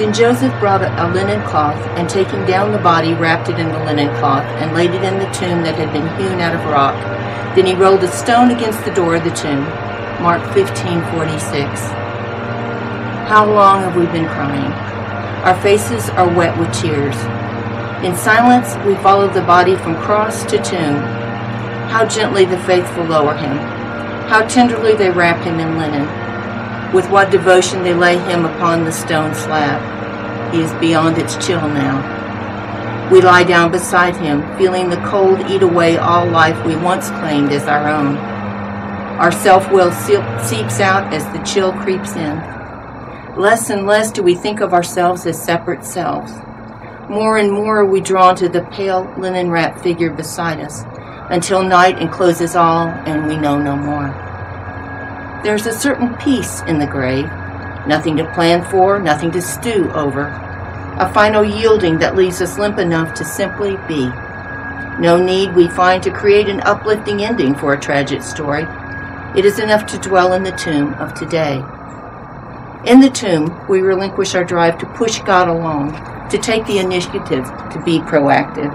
Then Joseph brought a linen cloth, and taking down the body, wrapped it in the linen cloth, and laid it in the tomb that had been hewn out of rock. Then he rolled a stone against the door of the tomb. Mark 15:46. How long have we been crying? Our faces are wet with tears. In silence, we follow the body from cross to tomb. How gently the faithful lower him. How tenderly they wrap him in linen. With what devotion they lay him upon the stone slab. He is beyond its chill now. We lie down beside him, feeling the cold eat away all life we once claimed as our own. Our self will seeps out as the chill creeps in. Less and less do we think of ourselves as separate selves. More and more are we drawn to the pale linen wrapped figure beside us until night encloses all and we know no more. There's a certain peace in the grave, nothing to plan for, nothing to stew over, a final yielding that leaves us limp enough to simply be. No need we find to create an uplifting ending for a tragic story. It is enough to dwell in the tomb of today. In the tomb, we relinquish our drive to push God along, to take the initiative, to be proactive.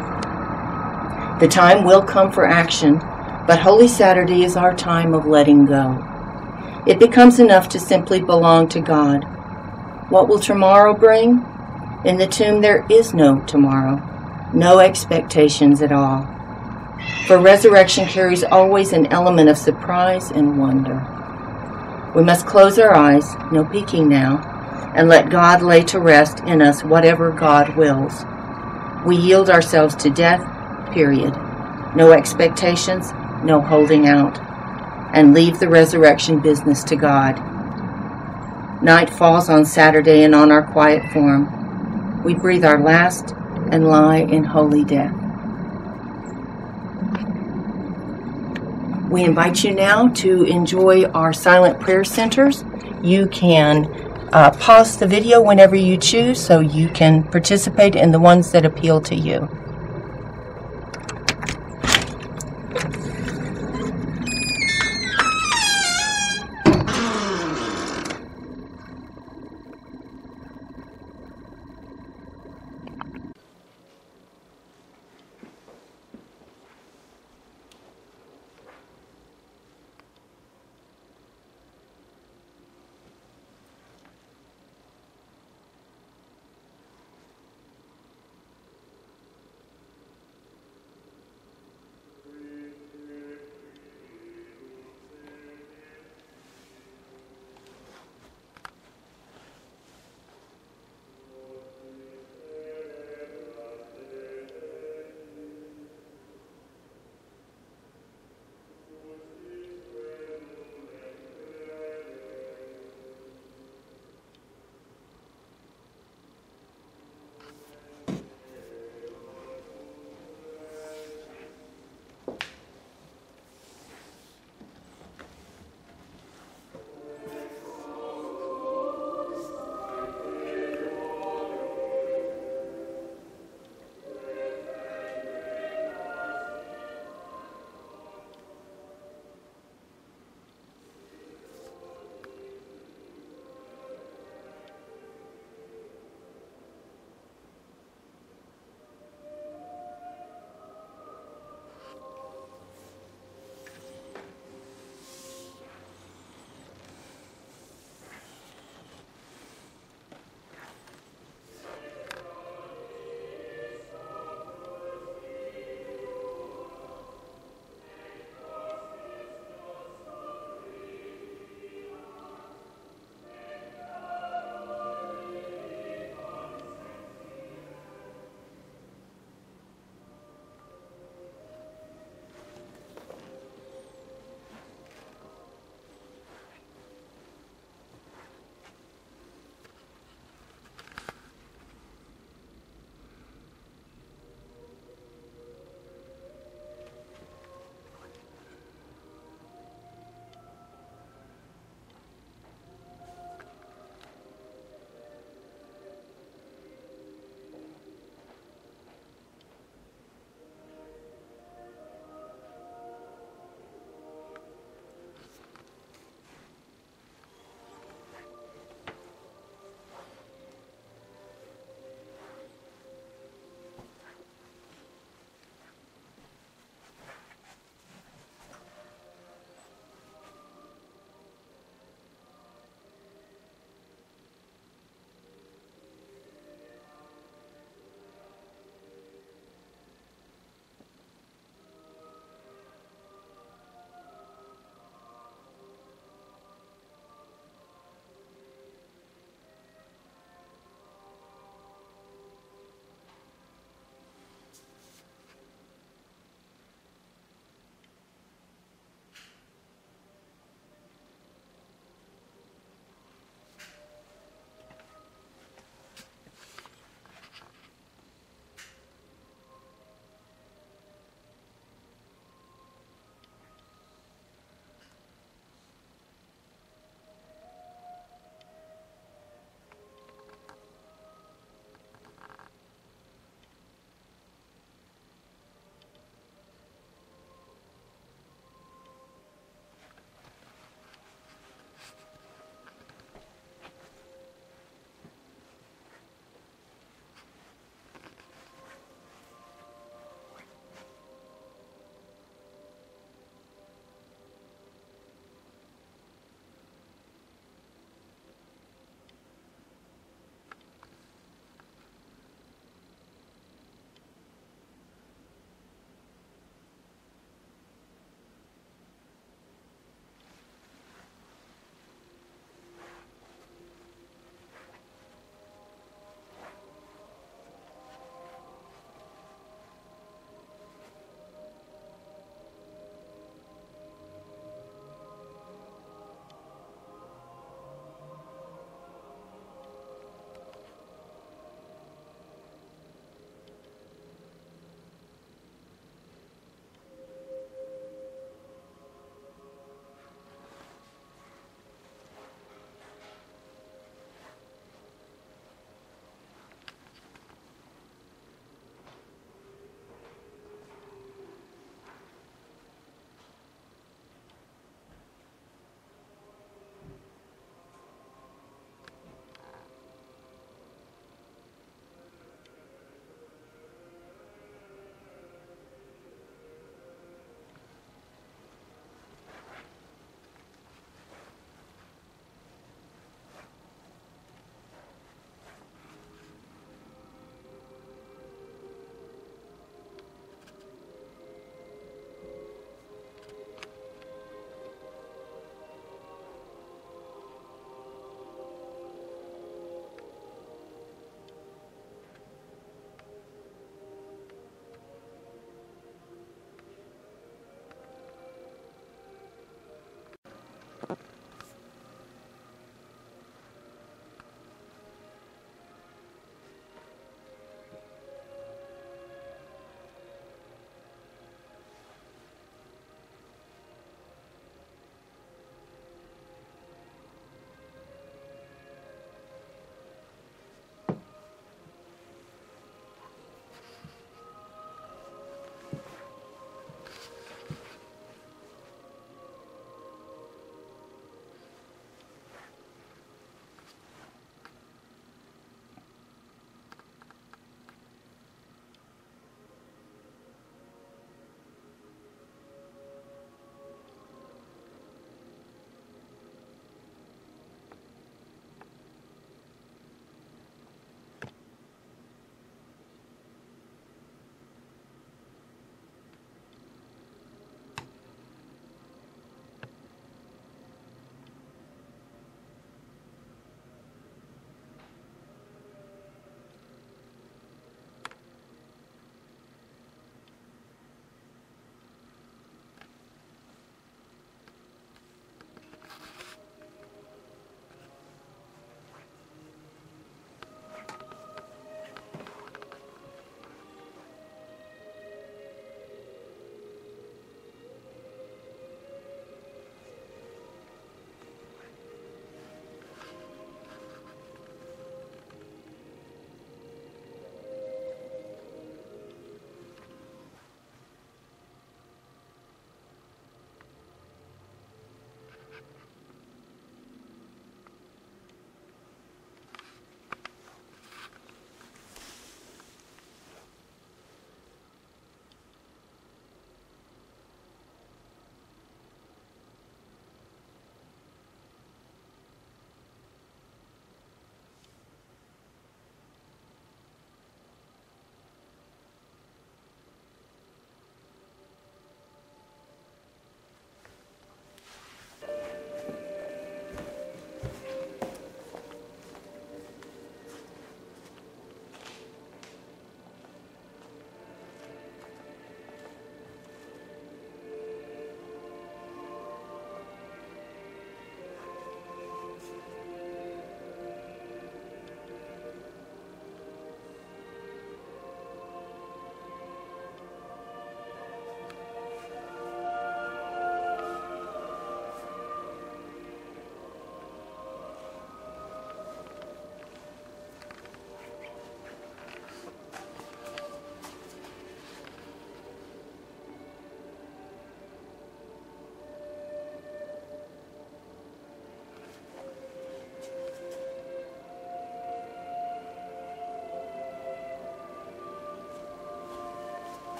The time will come for action, but Holy Saturday is our time of letting go. It becomes enough to simply belong to God. What will tomorrow bring? In the tomb, there is no tomorrow, no expectations at all. For resurrection carries always an element of surprise and wonder. We must close our eyes, no peeking now, and let God lay to rest in us whatever God wills. We yield ourselves to death, period. No expectations, no holding out and leave the resurrection business to God. Night falls on Saturday, and on our quiet form, we breathe our last and lie in holy death. We invite you now to enjoy our silent prayer centers. You can uh, pause the video whenever you choose so you can participate in the ones that appeal to you.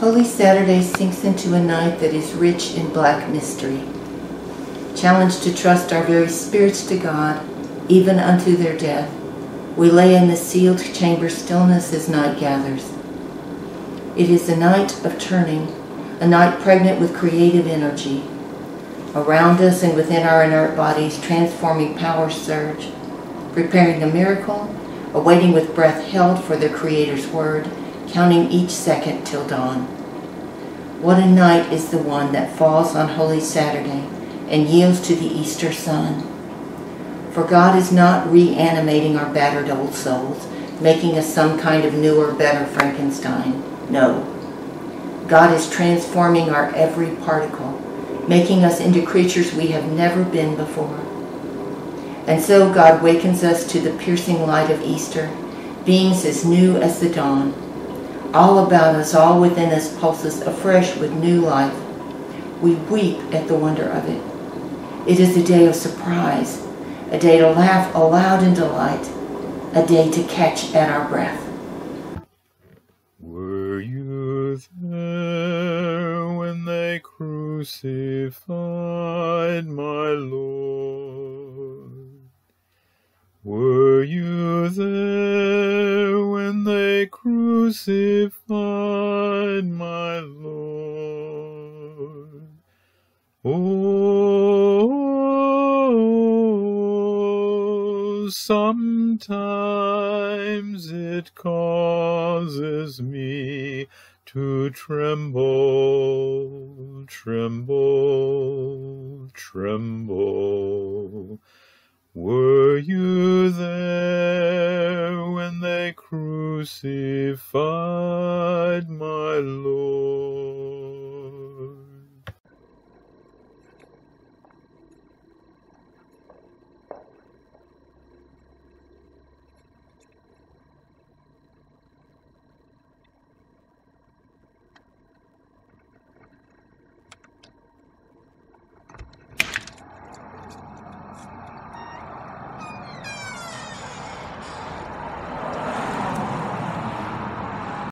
Holy Saturday sinks into a night that is rich in black mystery. Challenged to trust our very spirits to God, even unto their death, we lay in the sealed chamber stillness as night gathers. It is a night of turning, a night pregnant with creative energy. Around us and within our inert bodies, transforming powers surge, preparing a miracle, awaiting with breath held for the Creator's word, counting each second till dawn. What a night is the one that falls on Holy Saturday and yields to the Easter sun. For God is not reanimating our battered old souls, making us some kind of newer, better Frankenstein. No. God is transforming our every particle, making us into creatures we have never been before. And so God wakens us to the piercing light of Easter, beings as new as the dawn. All about us, all within us pulses afresh with new life. We weep at the wonder of it. It is a day of surprise, a day to laugh aloud in delight, a day to catch at our breath. Were you there when they crucified crucified my Lord? Oh, sometimes it causes me to tremble, tremble, tremble. Were you there Crucified my Lord.